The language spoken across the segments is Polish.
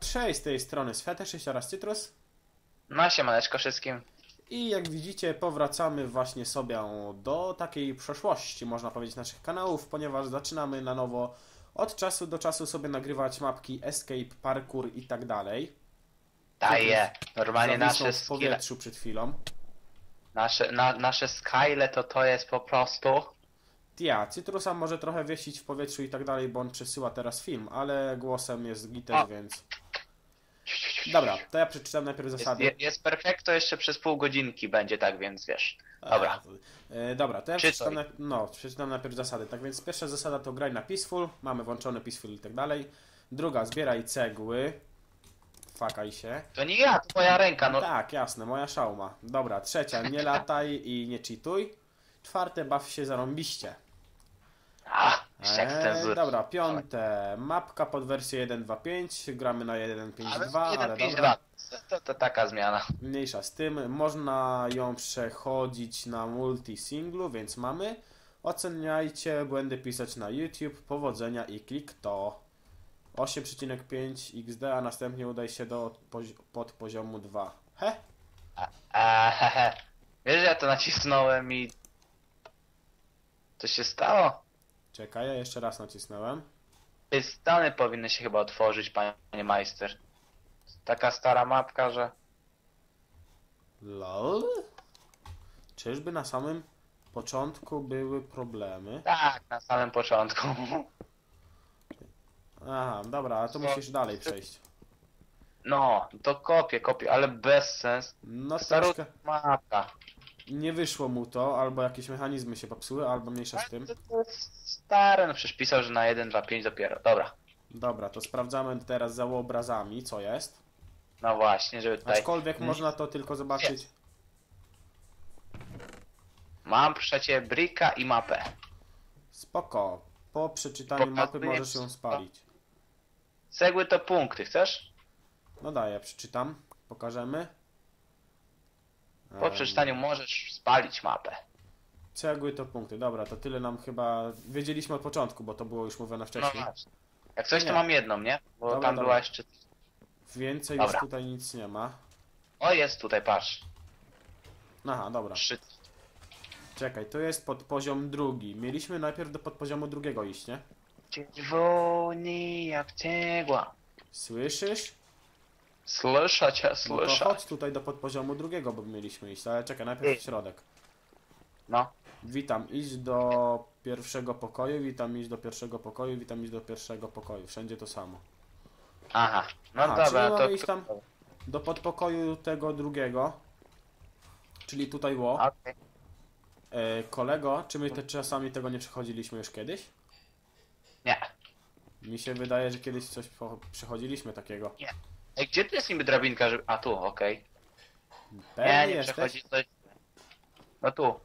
Cześć, z tej strony Sfetyszyś oraz Cytrus. No siemaneczko wszystkim. I jak widzicie, powracamy właśnie sobie do takiej przeszłości, można powiedzieć, naszych kanałów, ponieważ zaczynamy na nowo od czasu do czasu sobie nagrywać mapki Escape, Parkour i tak dalej. Daje. Normalnie Zawisnął nasze w powietrzu przed chwilą. nasze, na, nasze skyle to to jest po prostu... Ja, Cytrusa może trochę wiesić w powietrzu i tak dalej, bo on przesyła teraz film, ale głosem jest gites, O. więc... Dobra, to ja przeczytam najpierw Jest, zasady. je- jest perfekto jeszcze przez pół godzinki będzie tak, więc wiesz. Dobra. E, dobra, to ja przeczytam, no, przeczytam najpierw zasady. Tak więc pierwsza zasada to graj na peaceful, mamy włączony peaceful i tak dalej. Druga, zbieraj cegły. Fakaj się. To nie ja, to moja ręka, no. Tak, jasne, moja szauma. Dobra, trzecia, nie lataj i nie cheatuj. Czwarte, baw się zarąbiście. A, Eee, dobra, piąte, mapka pod wersję 1.2.5, gramy na 1.5.2, ale, Ale 1, 5, dobra. 2. To, to, to taka zmiana. Mniejsza z tym, można ją przechodzić na multi-singlu, więc mamy. Oceniajcie, błędy pisać na YouTube, powodzenia i klik to 8,5 XD, a następnie udaj się do pozi- pod poziomu 2. He? Eee, hehe. Wiesz, że ja to nacisnąłem i... Co się stało? Czekaj, ja jeszcze raz nacisnąłem. Stany powinny się chyba otworzyć, panie majster. Taka stara mapka, że... LOL? Czyżby na samym początku były problemy? Tak, na samym początku. Aha, dobra, a to musisz dalej przejść. No, to kopię, kopię, ale bez sens. No Starutka mapka. Nie wyszło mu to, albo jakieś mechanizmy się popsuły, albo mniejsza z tym. To, jest stare, no przecież pisał, że na 1, 2, 5 dopiero. Dobra. Dobra, to sprawdzamy teraz za obrazami, co jest. No właśnie, żeby tutaj... Aczkolwiek Mm. można to tylko zobaczyć. Mam przecie brika i mapę. Spoko. Po przeczytaniu mapy Pokazuję możesz ją spalić. Cegły to punkty, chcesz? No daję, przeczytam. Pokażemy. Po przeczytaniu możesz spalić mapę. Cegły to punkty. Dobra, to tyle nam chyba wiedzieliśmy od początku, bo to było już mówione No wcześniej. właśnie. Jak coś, Nie. to mam jedną, nie? Bo Dobra, tam dobra. była jeszcze... Więcej Dobra. już tutaj nic nie ma. O, jest tutaj, patrz. Aha, dobra. Trzy. Czekaj, to jest podpoziom drugi. Mieliśmy najpierw do podpoziomu drugiego iść, nie? Czerwoni jak cegła. Słyszysz? Słyszę cię, No to słyszę. chodź tutaj do podpoziomu drugiego, bo mieliśmy iść. Ale czekaj, najpierw w środek. No. Witam, idź do pierwszego pokoju, witam, idź do pierwszego pokoju, witam, idź do pierwszego pokoju. Wszędzie to samo. Aha. No Aha, dobra, czyli to... mamy iść tam? Do podpokoju tego drugiego, czyli tutaj ło. Okej. E, kolego, czy my te czasami tego nie przechodziliśmy już kiedyś? Nie. Mi się wydaje, że kiedyś coś po- przechodziliśmy takiego. Ej, gdzie tu jest niby drabinka, żeby... A tu, okej. Pewnie Nie, nie jesteś? przechodzi coś... No tu.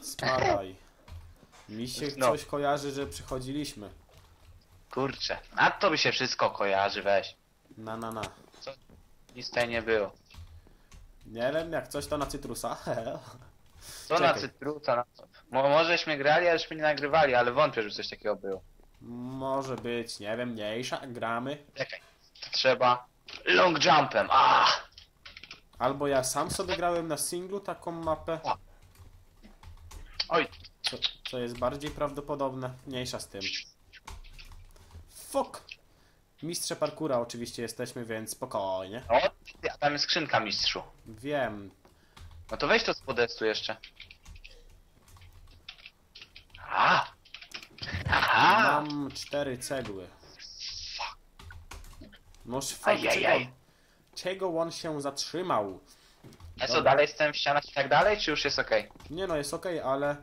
Spadaj. Mi się No. coś kojarzy, że przechodziliśmy. Kurczę. A to by się wszystko kojarzy, weź. Na, na, na. Nic tutaj nie było. Nie wiem, jak coś to na cytrusa. Co na Czekaj. cytrusa, na co? Mo możeśmy grali, ale żeśmy nie nagrywali, ale wątpię, że coś takiego było. Może być, nie wiem, mniejsza, gramy. Czekaj. To trzeba... Long jumpem, a Albo ja sam sobie grałem na singlu taką mapę, Oj, co, co jest bardziej prawdopodobne. Mniejsza z tym. Fuck! Mistrze parkura oczywiście jesteśmy, więc spokojnie. o, ty, a tam jest skrzynka mistrzu. Wiem. No to weź to z podestu jeszcze. A! Aha! Mam cztery cegły. Fuck, Ajajaj. czego, czego on się zatrzymał? A co, Dobra. dalej jestem w ścianach i tak dalej, czy już jest okej? Nie no, jest okej, ale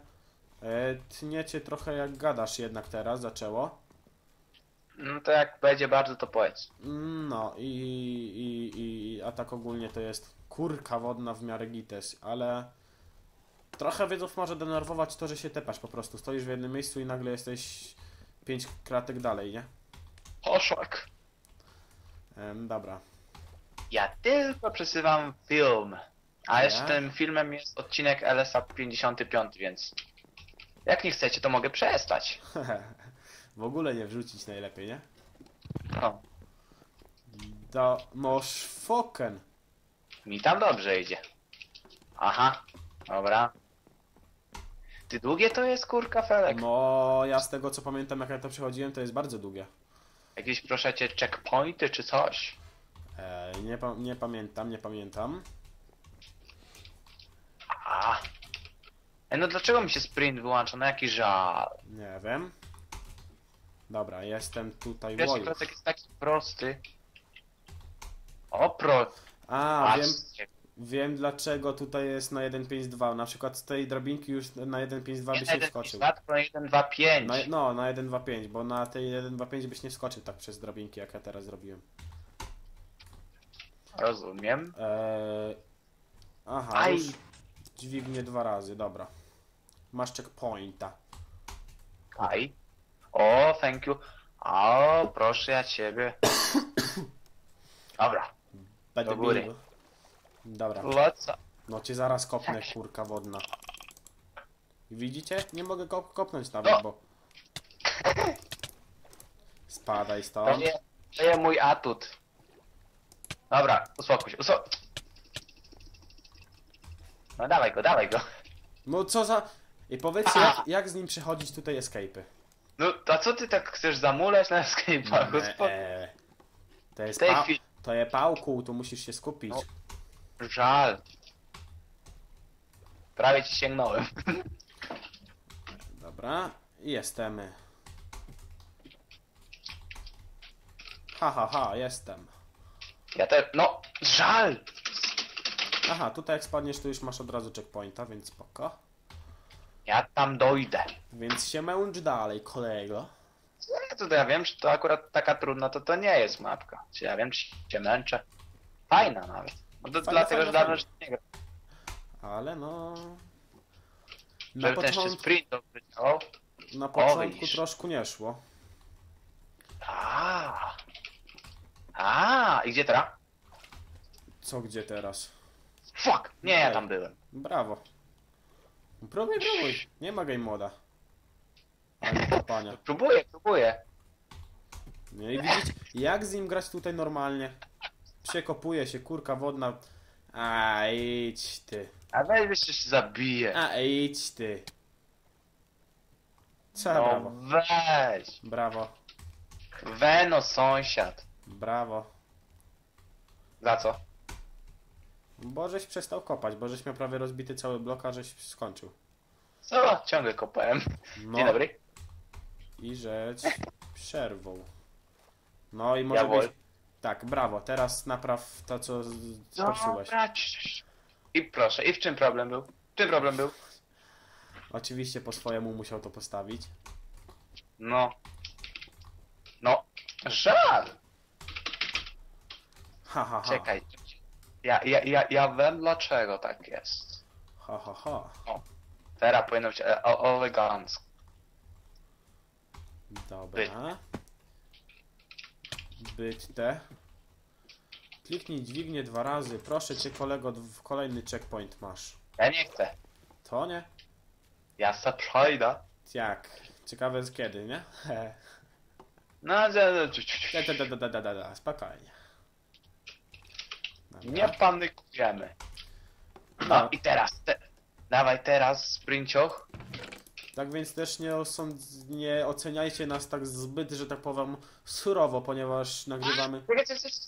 e, tniecie trochę jak gadasz jednak teraz, zaczęło. No to jak będzie bardzo, to powiedz. Mm, No i, i, i a tak ogólnie to jest kurka wodna w miarę gites, ale trochę widzów może denerwować to, że się tepasz po prostu. Stoisz w jednym miejscu i nagle jesteś pięć kratek dalej, nie? Poszłak. Em, dobra. Ja tylko przesyłam film. A Ja? jeszcze tym filmem jest odcinek LSA 55, więc... Jak nie chcecie, to mogę przestać. w ogóle nie wrzucić najlepiej, nie? No, Da, no szfoken. mi tam dobrze idzie. Aha, dobra. Ty długie to jest kurka felek? No, ja z tego co pamiętam, jak ja to przechodziłem, to jest bardzo długie. Jakieś proszę cię checkpointy czy coś? E, nie, pa- nie pamiętam, nie pamiętam. A. Ej, no dlaczego mi się sprint wyłącza? No jaki żal. Nie wiem. Dobra, jestem tutaj. Pierwszy Oj. klocek jest taki prosty. O pro... A, Patrzcie. wiem dlaczego tutaj jest na 1.5.2. Na przykład z tej drabinki już na 1.5.2 byś nie 1, wskoczył. 1, 2, 5. Na, no, na 1.2.5, bo na tej 1.2.5 byś nie wskoczył tak przez drabinki, jak ja teraz zrobiłem. Rozumiem. Eee... Aha, Aj. już dźwignię dwa razy, dobra. Masz checkpointa. Aj. O, thank you. O, proszę ja ciebie. Dobra. Będę Do góry. Dobra, no cię zaraz kopnę, kurka wodna. Widzicie? Nie mogę kop kopnąć nawet, No. bo... Spadaj To stąd. nie, to nie mój atut. Dobra, uspokój się. Uspo... No dawaj go, dawaj go. No co za... I powiedzcie, jak, jak z nim przechodzić tutaj escape'y? No, a co ty tak chcesz zamulać na escape'ach? Uspo... Eee, to jest W tej pa... chwili... To jest pałku, tu musisz się skupić. No. Żal. Prawie ci sięgnąłem. Dobra, i jestemy. Ha, ha, ha, jestem. Ja też... No, żal! Aha, tutaj jak spadniesz, to już masz od razu checkpointa, więc spoko. Ja tam dojdę. Więc się męcz dalej, kolego. Ja to ja wiem, że to akurat taka trudna to to nie jest mapka. Ja wiem, czy się męczę. Fajna nawet. No dlatego, że dawno że nie gra. Ale no... Na Żeby ten jeszcze początku, sprint dobrze działał. na początku widzisz. troszkę nie szło. A. A, i gdzie teraz? Co gdzie teraz? Fuck! Nie, ja tam byłem. Brawo. Próbuj, próbuj. Nie ma game moda. Ani kopania. Próbuję, próbuję. Nie, i widzicie, jak z nim grać tutaj normalnie? Przekopuje się, kurka wodna. A idź ty. A weź jeszcze się zabije. A idź ty. Co, No brawo. weź. Brawo. Weno, sąsiad. Brawo. Za co? Bo żeś przestał kopać, bo żeś miał prawie rozbity cały blok, a żeś skończył. Co? Ciągle kopałem. No Dzień dobry. i rzecz przerwą. No i może byś... Tak, brawo. Teraz napraw to, co popsułeś. Dobra, I proszę, i w czym problem był? W czym problem był? Oczywiście po swojemu musiał to postawić. No. No. Żal! Ha, ha, ha. Czekaj. Ja, ja, ja, ja wiem dlaczego tak jest. Ha, ha, ha. Teraz powinno być e- o- elegancko. Dobra. Być te. Kliknij dźwignię dwa razy. Proszę cię, kolego, w kolejny checkpoint masz. Ja nie chcę. To nie? Ja se przejdę. Jak? Ciekawe z kiedy, nie? No, da, da, da, da, da, da, da, da. Spokojnie. Dobra. nie panykujemy. No No, i teraz, te, dawaj teraz, sprincioch. Tak więc też nie, osądz, nie oceniajcie nas tak zbyt, że tak powiem, surowo, ponieważ nagrywamy,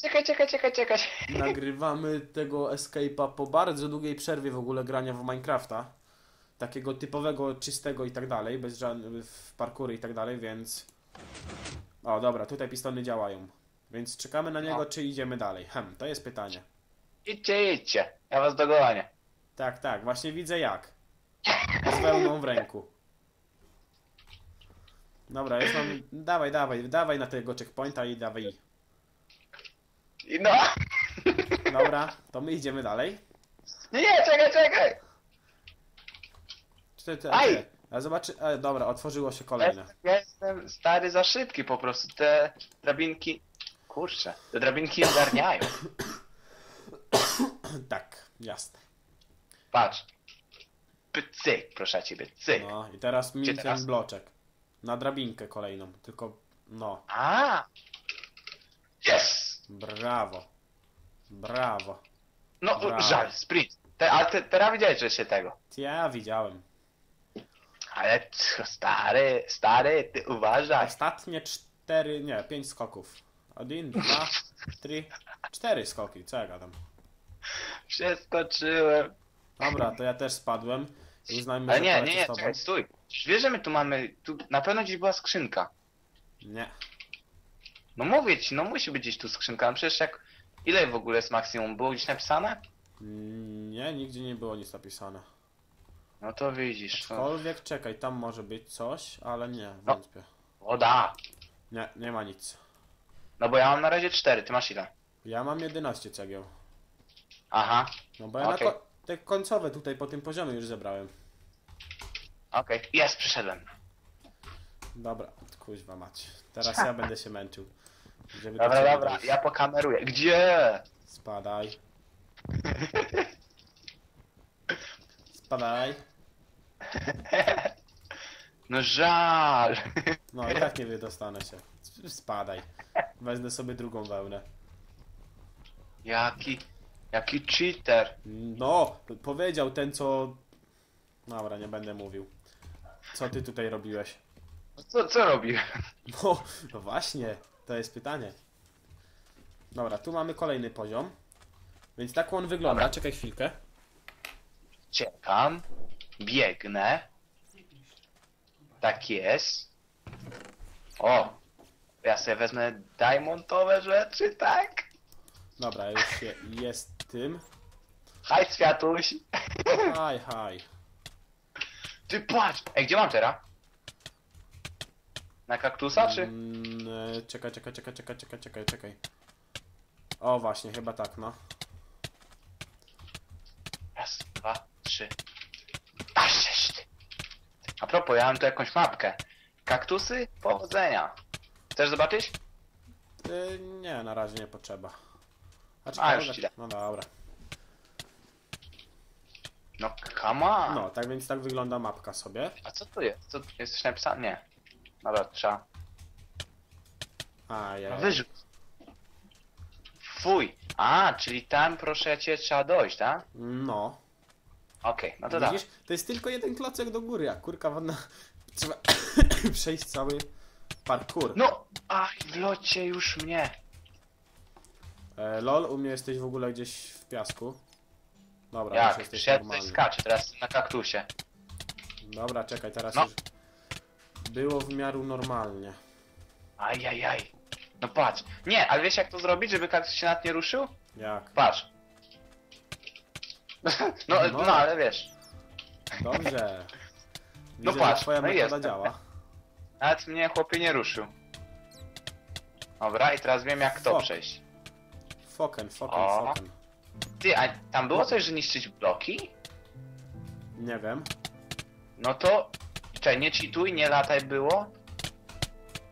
Czekaj, czekaj, czekaj, czekaj, nagrywamy tego escape'a po bardzo długiej przerwie w ogóle grania w Minecrafta. Takiego typowego, czystego i tak dalej, bez żadnych w parkury i tak dalej, więc... O, dobra, tutaj pistony działają. Więc czekamy na niego, No. czy idziemy dalej. Hem, to jest pytanie. Idźcie, idźcie. Ja was dogonię. Tak, tak, właśnie widzę jak. Z wełną w ręku. Dobra, już mam... Dawaj, dawaj, dawaj na tego checkpointa i dawaj. I no. Dobra, to my idziemy dalej. Nie, nie, czekaj, czekaj. Czy ty, Aj! a zobaczy... E, dobra, otworzyło się kolejne. Ja jestem stary za szybki po prostu. Te drabinki... Kurczę, te drabinki ogarniają. tak, jasne. Patrz. Cyk, proszę ciebie, cyk. No i teraz mi Gdzie ten teraz? bloczek. Na drabinkę kolejną, tylko... No. A, Brawo. Brawo. No, Brawo. żal, sprint. Te, ale te, teraz widziałeś, że się tego. Ja widziałem. Ale c- stary, stary, ty uważaj. Ostatnie cztery, nie, pięć skoków. Один, dwa, trzy, cztery skoki, co ja gadam. Przeskoczyłem. Dobra, to ja też spadłem. Uznajmy, Ale że nie, polecę nie, nie, z tobą. czekaj, stój. Wiesz, że my tu mamy, tu na pewno gdzieś była skrzynka. Nie. No mówię ci, no musi być gdzieś tu skrzynka. No przecież jak, ile w ogóle jest maksimum? Było gdzieś napisane? Nie, nigdzie nie było nic napisane. No to widzisz, to... Aczkolwiek, czekaj, tam może być coś, ale nie, No. wątpię. Woda. Nie, nie ma nic. No bo ja mam na razie cztery, ty masz ile? Ja mam 11 cegieł. Aha, No bo ja Okej. na ko- te końcowe tutaj po tym poziomie już zebrałem. Okej. Jest, przyszedłem. Dobra, kuźwa mać. Teraz ja będę się męczył. Żeby do Dobra, dobra, dojść. ja pokameruję. Gdzie? Spadaj. Spadaj. No żal. No i tak nie wydostanę się. Spadaj. Wezmę sobie drugą wełnę. Jaki, jaki cheater. No, powiedział ten co... Dobra, nie będę mówił. Co ty tutaj robiłeś? No Co, co robił? No, no właśnie, to jest pytanie. Dobra, tu mamy kolejny poziom. Więc tak on wygląda. Dobra. Czekaj chwilkę. Czekam, biegnę. Tak jest. O, ja sobie wezmę diamondowe rzeczy, tak? Dobra, już się jest tym. Haj, Światuś. Haj, haj. Ty patrz. Ej, gdzie mam teraz? Na kaktusa, czy? Mm, e, czekaj, czekaj, czekaj, czekaj, czekaj, czekaj, czekaj. O właśnie, chyba tak, no. Raz, dwa, trzy. A sześć. A propos, ja mam tu jakąś mapkę. Kaktusy? Powodzenia. Chcesz zobaczyć? Y, nie, na razie nie potrzeba. A, czekaj, już ci dam. No dobra. No, come on. No, tak więc tak wygląda mapka sobie. A co tu jest? Co tu jest coś napisane? Nie. Dobra, trzeba. A, ja. Fuj. A, czyli tam proszę cię trzeba dojść, tak? No. Okej, no to. Widzisz, to jest tylko jeden klocek do góry, a kurka wodna. Trzeba przejść cały parkour. No, ach, w locie już mnie. E, lol, u mnie jesteś w ogóle gdzieś w piasku. Dobra, już Jak? jesteś tutaj normalny. skaczę, teraz jestem na kaktusie. Dobra, czekaj, teraz No. już było w miarę normalnie. Ajajaj. No patrz. Nie, ale wiesz jak to zrobić, żeby kaktus się nad nie ruszył? Jak? Patrz. No, No. no, ale wiesz. Dobrze. No Widzę, że patrz, twoja no metoda jest. działa. Nawet mnie chłopie nie ruszył. Dobra, i teraz wiem jak to przejść. Foken, foken, O. foken. Ty, a tam było coś, że niszczyć bloki? Nie wiem. No to... Czekaj, nie cheatuj, nie lataj było?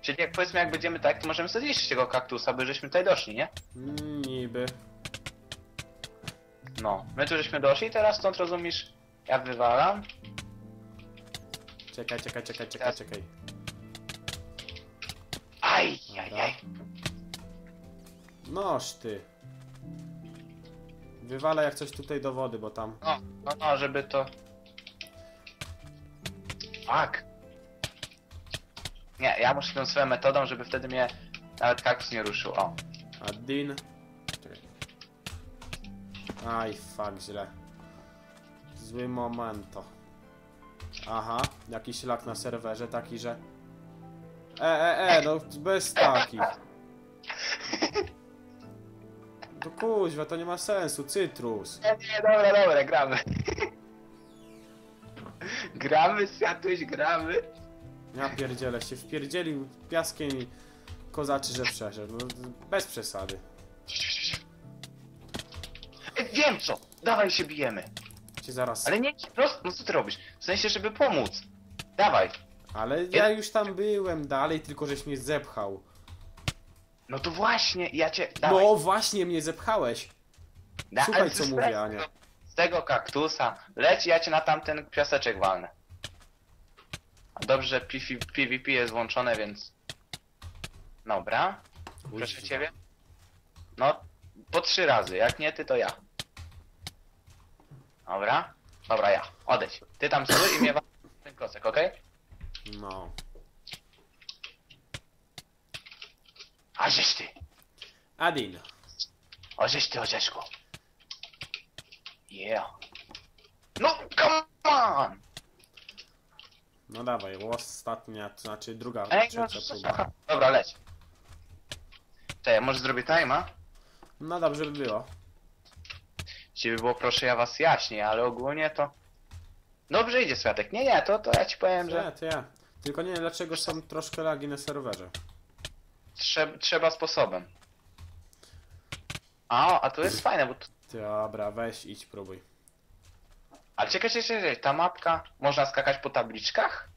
Czyli jak powiedzmy jak będziemy tak, to możemy sobie zniszczyć tego kaktusa, by żeśmy tutaj doszli, nie? Niby. No. My tu żeśmy doszli, teraz stąd rozumiesz, ja wywalam. Czekaj, czekaj, czekaj, czekaj, Teraz- czekaj. Aj, aj, aj. Noż ty. Wywalę jak coś tutaj do wody, bo tam... No, no, no, żeby to... Fuck. Nie, ja muszę tą swoją metodą, żeby wtedy mnie nawet kaktus nie ruszył. O. A din... Czekaj. Aj, fuck, źle. Zły momento. Aha, jakiś lak na serwerze taki, że... E, e, e, no bez takich. To kuźwa, to nie ma sensu, cytrus. Nie, nie, dobra, dobra, gramy. gramy, Światuś, gramy. Ja pierdzielę się, wpierdzielił piaskiem i kozaczy, że przeszedł. No, bez przesady. Wiem co, dawaj się bijemy. Cię zaraz... Ale nie, prosto, no co ty robisz? W sensie, żeby pomóc. Dawaj. Ale ja już tam byłem dalej, tylko żeś mnie zepchał. No to właśnie, ja cię, dawaj. No właśnie mnie zepchałeś. Da- słuchaj, co mówię, Ania. Z tego kaktusa. Leć, ja cię na tamten piaseczek walnę. A dobrze, że PV PvP jest włączone, więc... Dobra. Proszę ciebie. No, po trzy razy. Jak nie ty, to ja. Dobra? Dobra, ja. Odejdź. Ty tam stój i mnie ten klocek, okej? No. A żeś ty. Adin. O żeś ty, orzeszku. Yeah. No, come on! No dawaj, ostatnia, to znaczy druga, Ej, no, trzecia próba. Dobra, leć. Czekaj, może zrobię time'a? No dobrze by było. Jeśli by było, proszę, ja was jaśnię, ale ogólnie to... Dobrze idzie, Światek. Nie, nie, to, to ja ci powiem, że to ja. Tylko nie wiem dlaczego są troszkę lagi na serwerze. Trze trzeba sposobem. A, a to jest fajne, bo... Tu... Dobra, weź idź próbuj. Ale czekaj, czekaj, czekaj, ta mapka... Można skakać po tabliczkach?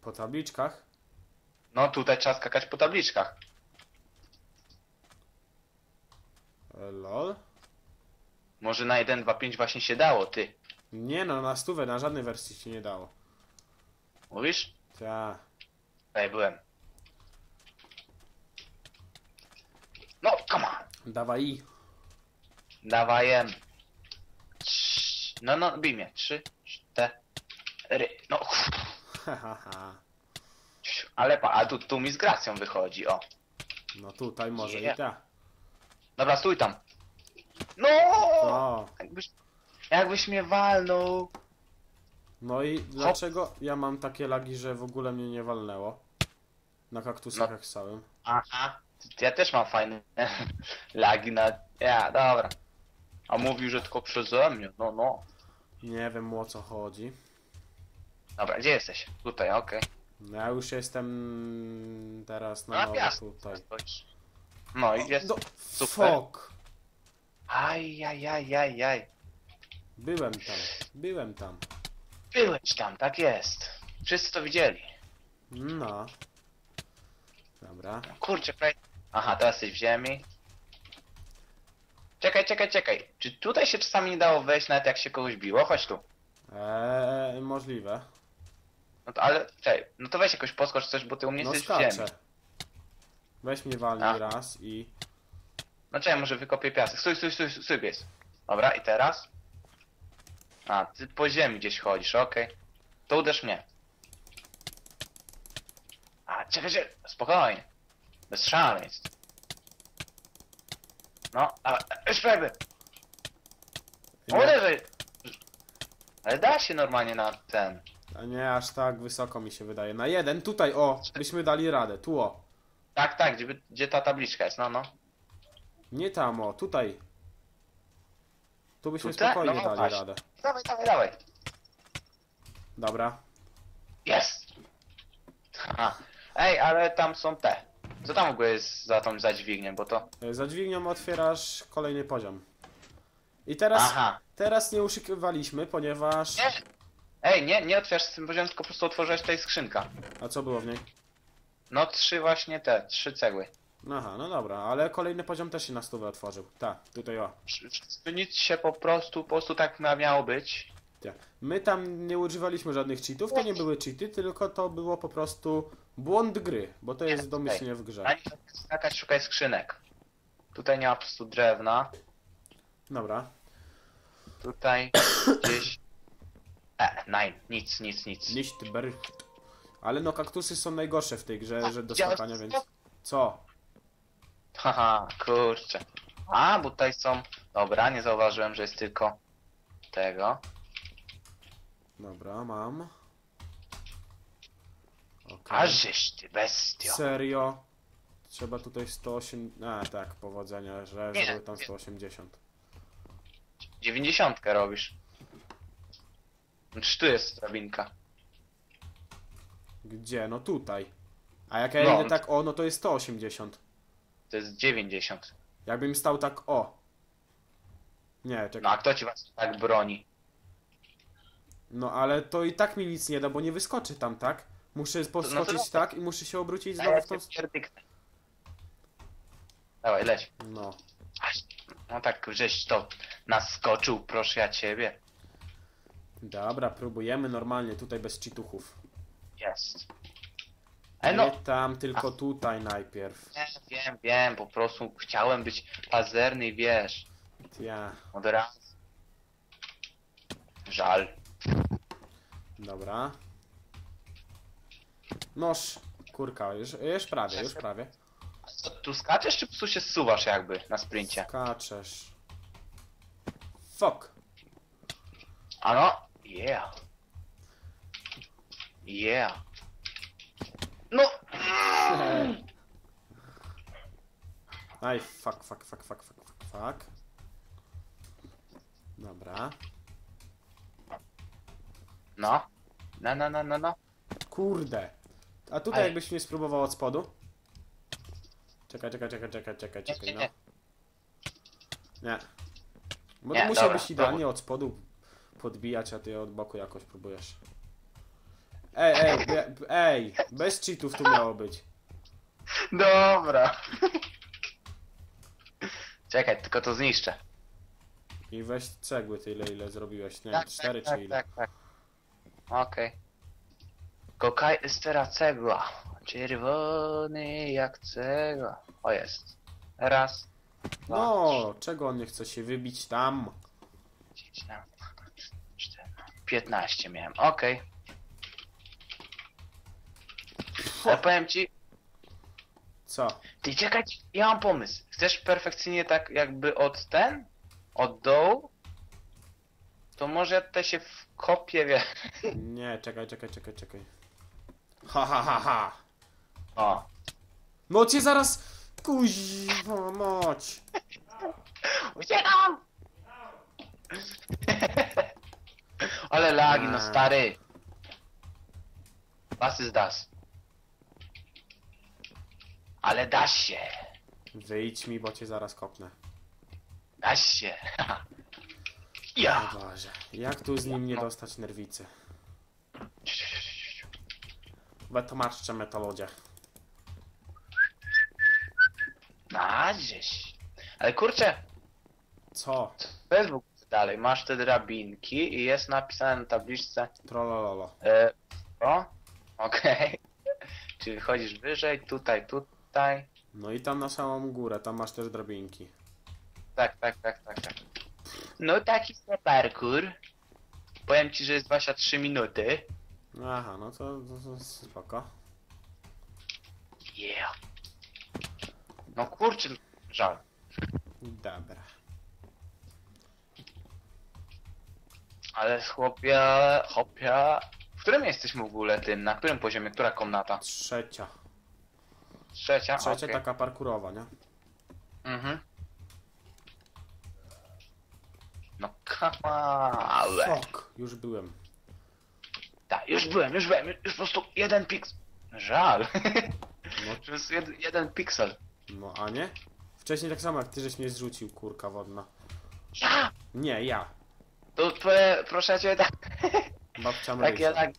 Po tabliczkach? No, tutaj trzeba skakać po tabliczkach. E, Lol? Może na 1, 2, 5 właśnie się dało, ty. Nie no, na stówę, na żadnej wersji się nie dało. Mówisz? Ta. Tutaj byłem. No, come on! Dawaj i. Dawajem. Trz- No, no, bij mnie. Trzy, cztery. No, ale pa, a tu, tu mi z gracją wychodzi, o. No tutaj może i ta. Dobra, stój tam. No! O. Jakbyś, jakbyś mnie walnął. No i dlaczego ja mam takie lagi, że w ogóle mnie nie walnęło? Na kaktusach No. jak stałem. Aha. Ja też mam fajne lagi na... Ja, dobra. A mówił, że tylko przeze mnie. No, no. Nie wiem o co chodzi. Dobra, gdzie jesteś? Tutaj, okej. No ja już jestem teraz na Na nowo tutaj. No i jest... No, Super. fuck! Aj, aj, aj, aj, aj. Byłem tam, byłem tam. Byłeś tam, tak jest. Wszyscy to widzieli. No. Dobra. Kurczę, prawie... Aha, teraz jesteś w ziemi. Czekaj, czekaj, czekaj. Czy tutaj się czasami nie dało wejść nawet jak się kogoś biło? Chodź tu. Eee, możliwe. No to, ale, czekaj, no to weź jakoś poskocz coś, bo ty u mnie No jesteś w ziemi. Weź mnie walnij A. raz i... No czekaj, może wykopię piasek. Stój, stój, stój, stój, pies. Dobra, i teraz? A, ty po ziemi gdzieś chodzisz, okej. To uderz mnie. A, czekaj, czekaj, spokojnie. Bez szaleństw. No, ale, prawie. Nie! Ale da się normalnie na ten. a nie aż tak wysoko mi się wydaje. Na jeden, tutaj o, byśmy dali radę, tu o. Tak, tak, gdzie, gdzie ta tabliczka jest, no, no. Nie tam o, tutaj. Tu byśmy Tutaj? spokojnie No, dali właśnie. radę. Dawaj, dawaj, dawaj. Dobra. Jest! Ej, ale tam są te. Co tam w ogóle jest za tą zadźwignię, bo to... E, Za dźwignią otwierasz kolejny poziom. I teraz, Aha. teraz nie uszykiwaliśmy, ponieważ... Nie! Ej, nie, nie otwierasz z tym poziomem, tylko po prostu otworzyłeś tutaj skrzynka. A co było w niej? No trzy właśnie te, trzy cegły. Aha, no dobra, ale kolejny poziom też się na stówę otworzył. Tak, tutaj o. Nic się po prostu, po prostu tak miało być. Tak. My tam nie używaliśmy żadnych cheatów, to nie były cheaty, tylko to było po prostu błąd gry, bo to jest domyślnie w grze. Ani skakać, szukaj skrzynek. Tutaj nie ma po prostu drewna. Dobra. Tutaj gdzieś... E, nein, nic, nic, nic. Nicht ber... Ale no kaktusy są najgorsze w tej grze, że do skakania, więc... Co? Haha, kurczę. A, bo tutaj są... Dobra, nie zauważyłem, że jest tylko tego. Dobra, mam. Okej. A żeś ty bestio. Serio? Trzeba tutaj 108... A, tak, powodzenia, że Nie, żeby tam nie. 180. 90 robisz. Czy tu jest drabinka? Gdzie? No tutaj. A jak ja No. idę tak o, no to jest 180. To jest 90. Jakbym stał tak o. Nie, No czekaj. a kto ci was tak broni? No ale to i tak mi nic nie da, bo nie wyskoczy tam, tak? Muszę poskoczyć no to- tak i muszę się obrócić Ja znowu w tą... pierdyknę. Dawaj, leć. No. No tak, żeś to naskoczył, proszę ja ciebie. Dobra, próbujemy normalnie, tutaj bez cheatuchów. Jest. E no, Nie tam, tylko tutaj najpierw. nie, wiem, wiem, po prostu chciałem być pazerny i wiesz, Ja, od razu. Żal. dobra. Noż, kurka, już, już prawie, już prawie. Co, tu skaczesz, czy po prostu się zsuwasz jakby na sprincie? Skaczesz. Fuck. A no, yeah. Yeah. No! Aj, fuck, fuck, fuck, fuck, fuck, fuck, fuck. Dobra. No. No, no, no, no, no. Kurde. A tutaj Aj. jakbyś mnie spróbował od spodu? Czekaj, czekaj, czekaj, czekaj, czekaj, Nie, czekaj, nie, no. nie. Nie. Bo Nie, to musiałbyś dobra, idealnie od spodu podbijać, a ty od boku jakoś próbujesz. Ej, ej, be, ej, bez cheatów tu miało być. Dobra. Czekaj, tylko to zniszczę. I weź cegły tyle, ile zrobiłeś. Nie wiem, Tak, cztery tak, czy ile. tak, tak, tak. Okej. Kokaj jest teraz cegła. Czerwony jak cegła. O jest. Raz. Dwa, No, czego on nie chce się wybić tam? trzy, siedem, cztery, Piętnaście miałem. Okej. Ale powiem ci, Co? ty czekaj, ja mam pomysł. Chcesz perfekcyjnie tak jakby od ten? Od dołu? To może ja tutaj się wkopię, wie. Nie, czekaj, czekaj, czekaj, czekaj. Ha, ha, ha, ha. O. No cię zaraz... Kuźwa moć. Uciekam! Ale lagi, no A. stary. Was is das. Ale dasz się. Wyjdź mi, bo cię zaraz kopnę. Dasz się. O ja. Boże, jak tu z nim nie dostać nerwicy? Wytłumaczcie metalodzie. Na gdzieś. Ale kurczę, Co? Facebook dalej. Masz te drabinki i jest napisane na tabliczce Trollololo. e, o, okej. Czyli chodzisz wyżej, tutaj, tutaj. No i tam na samą górę, tam masz też drabinki. Tak, tak, tak, tak, tak. No taki jest parkour. Powiem ci, że jest 23 minuty. Aha, no to, to, to spoko. Yeah. No kurczę, żal. Dobra. Ale chłopia, chłopia... W którym jesteśmy w ogóle tym? Na którym poziomie? Która komnata? Trzecia. Trzecia? Trzecia Okej. taka parkurowa, nie? Mhm. No kamale. Fuck, już byłem. Tak, już byłem, już byłem, już po prostu jeden piks... Żal. No, Po prostu jed, jeden piksel. no a nie? Wcześniej tak samo jak ty, żeś mnie zrzucił, kurka wodna. Ja! Nie, ja. To twoje, proszę cię, tak, Babcia takie Marysia. lagi.